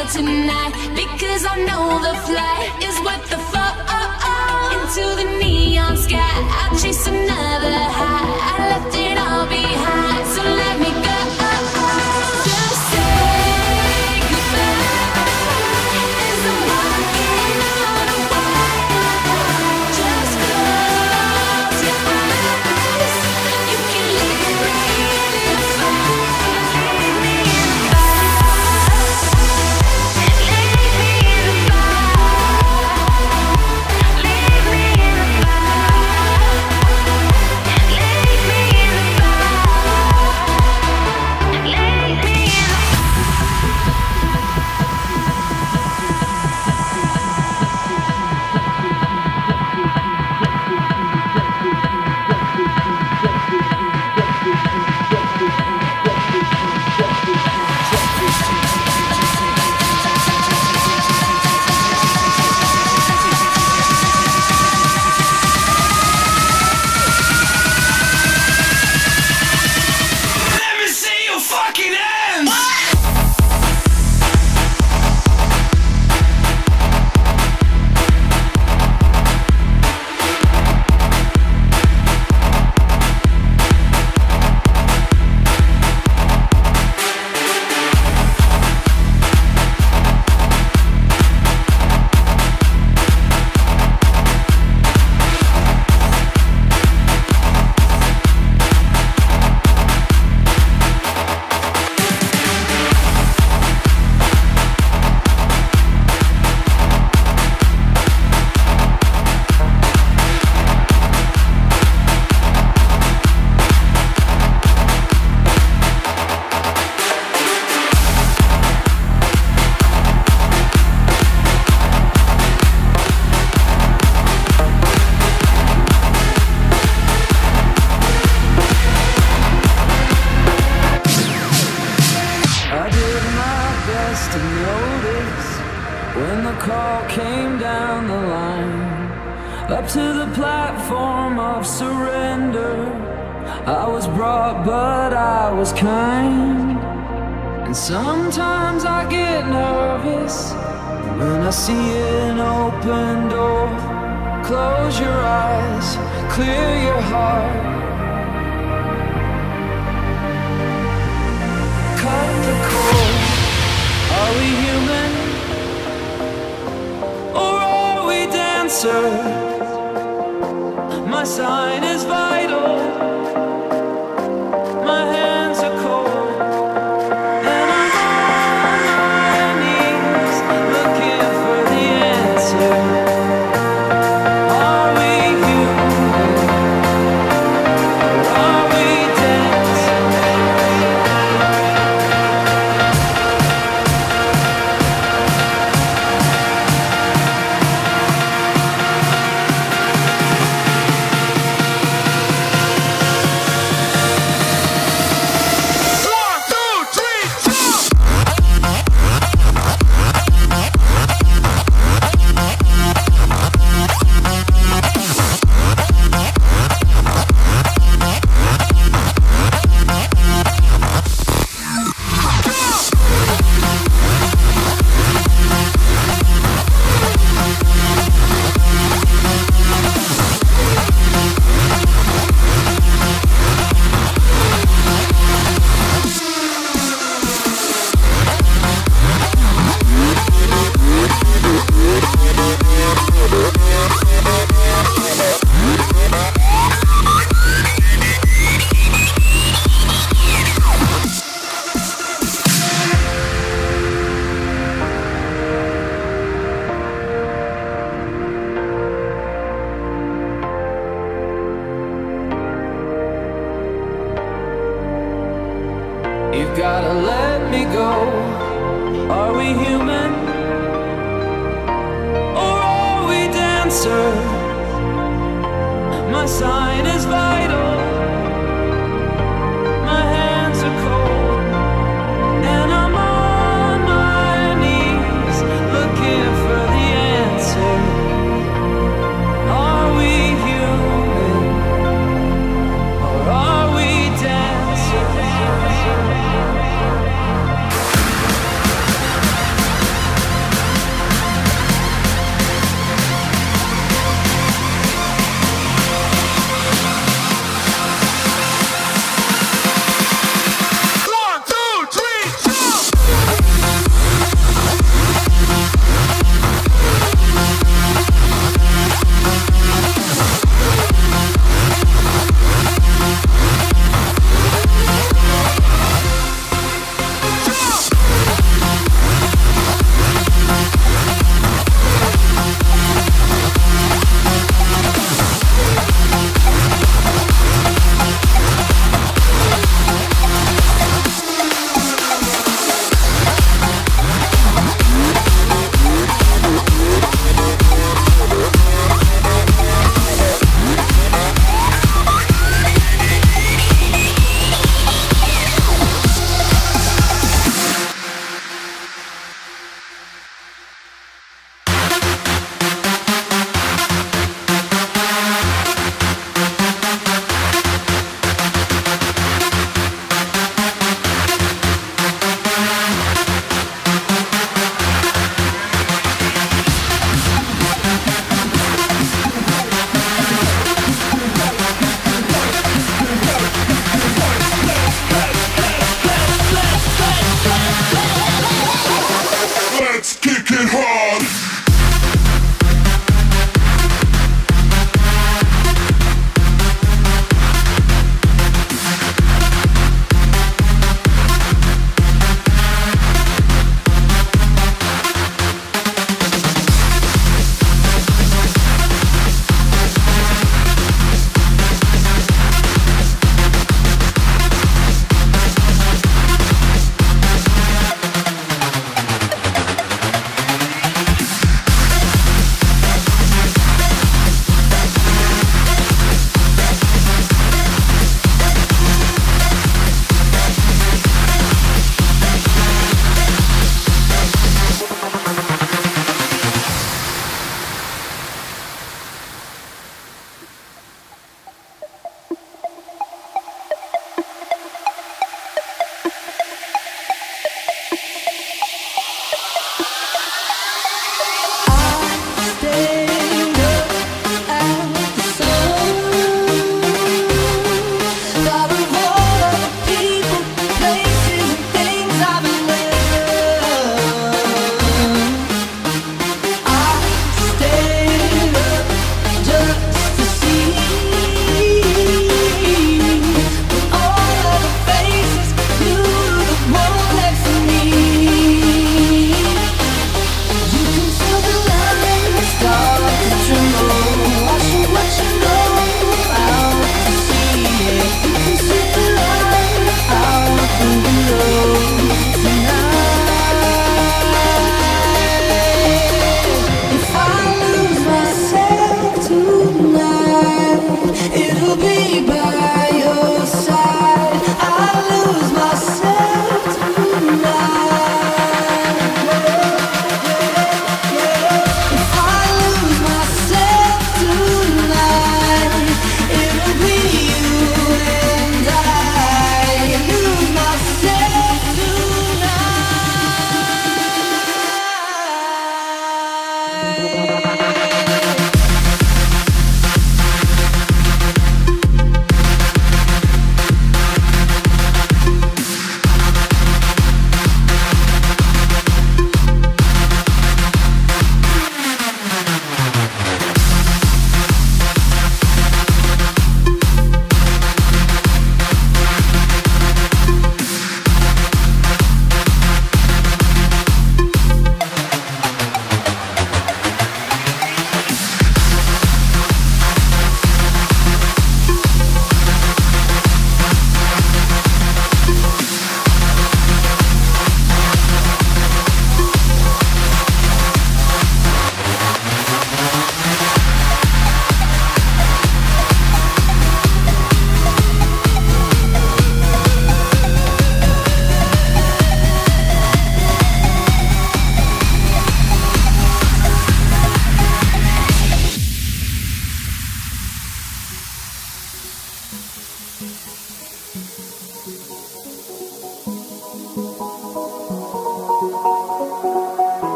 feel tonight because I know the flight is worth the fall into the neon sky. I chase another high. I left it.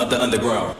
To the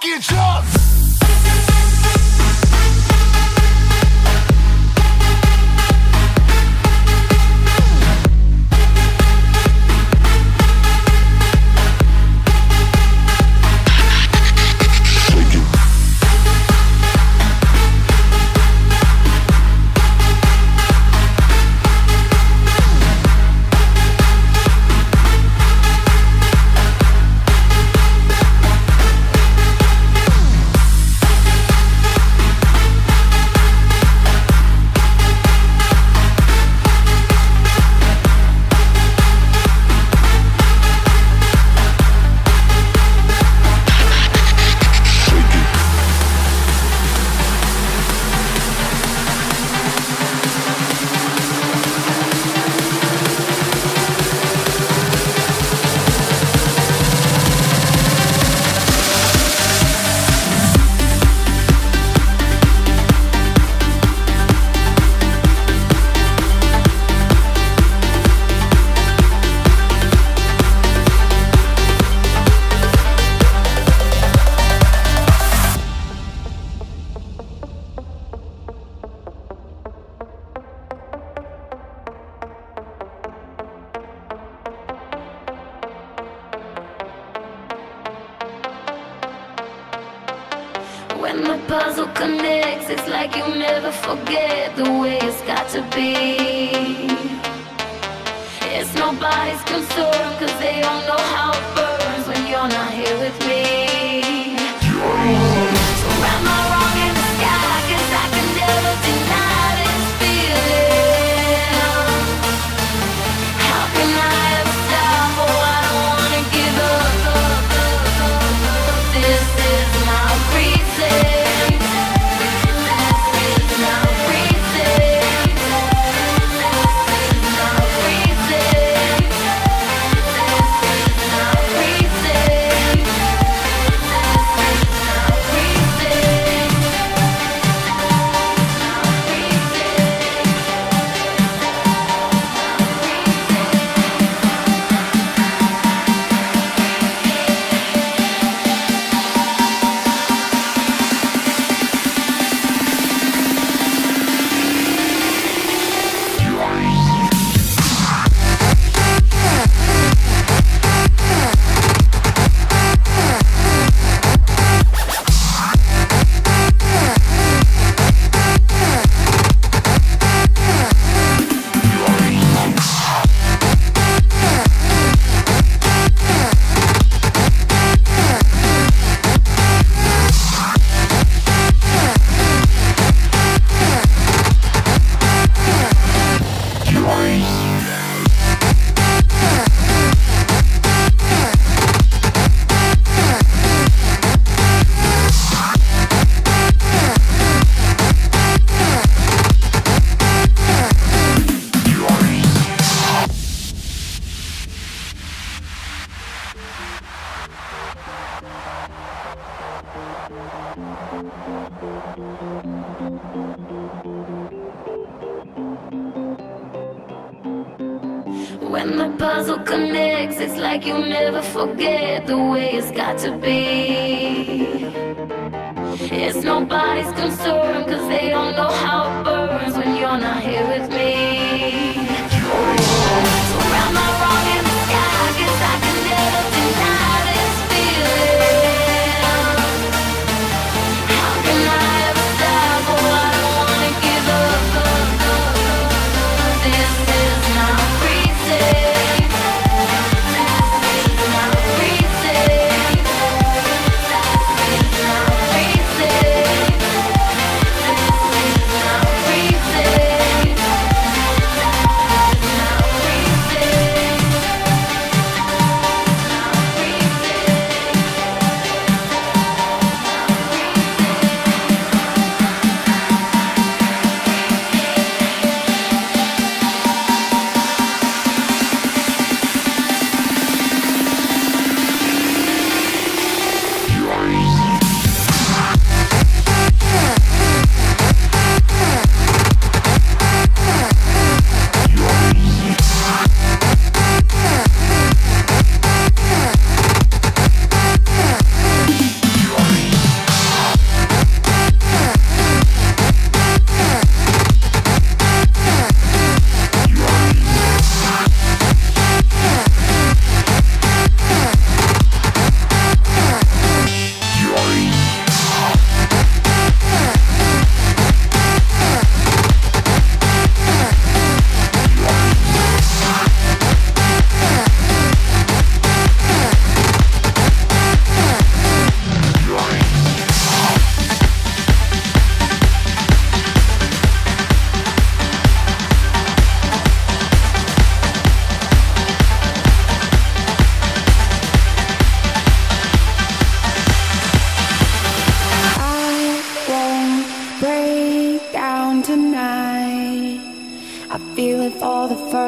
fucking jump! It's nobody's concern, cause they don't know how.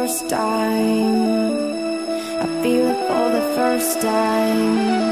First time. I feel it for the first time.